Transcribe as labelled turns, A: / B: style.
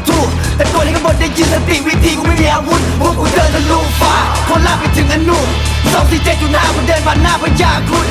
A: ประตูแต่ตัวเล็กก็บนได้ยินสติวิธีกูไม่มีอาวุธพวกกูเดินทะลุฟ้าคนล่าไปถึงอนุสองสี่เจ็ดจุดห้ากูเดินผ่านหน้าพญาคุณ